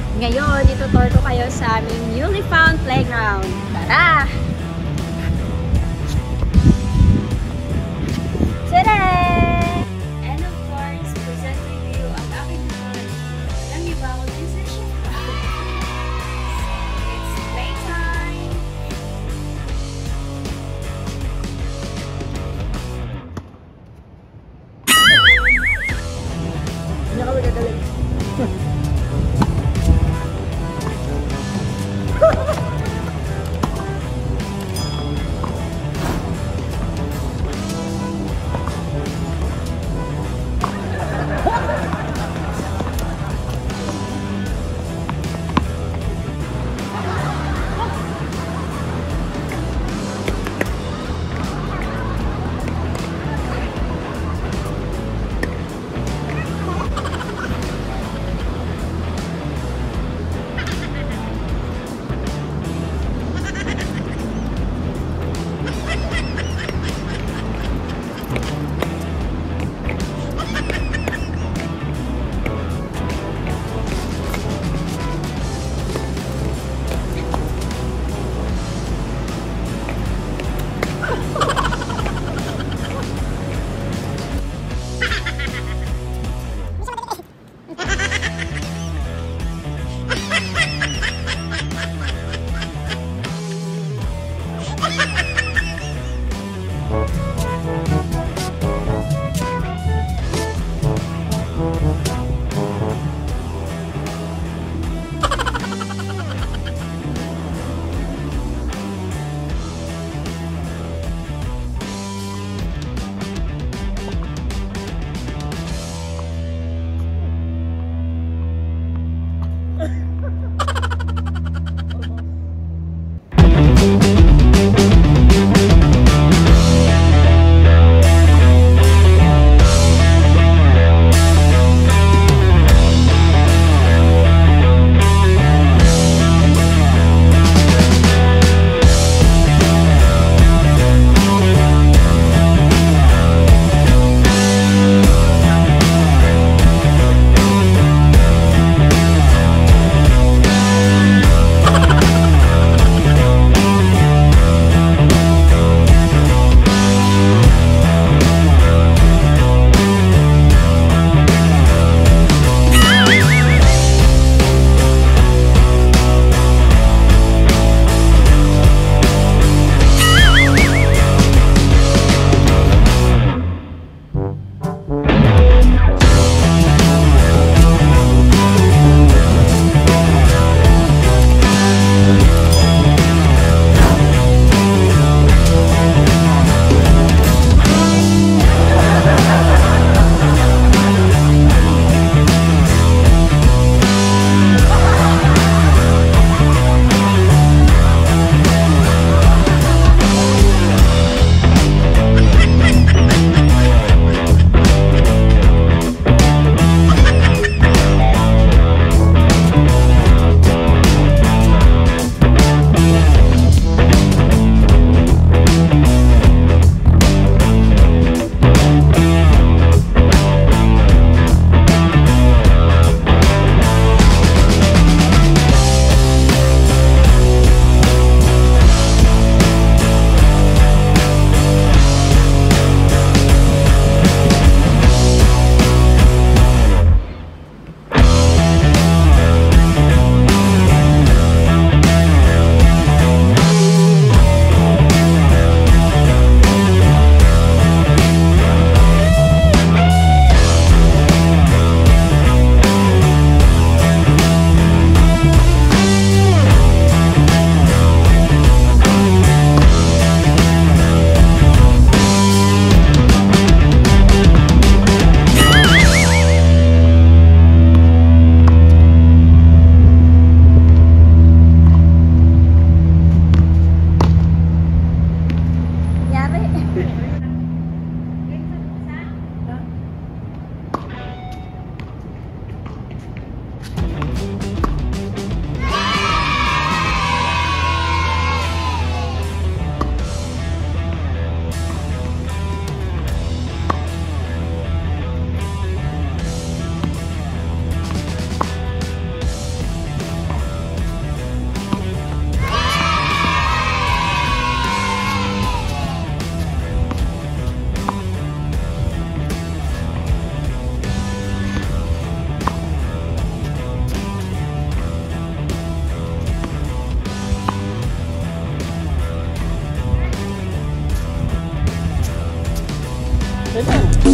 At ngayon, itutour ko kayo sa aming newly found playground. Tara! Good.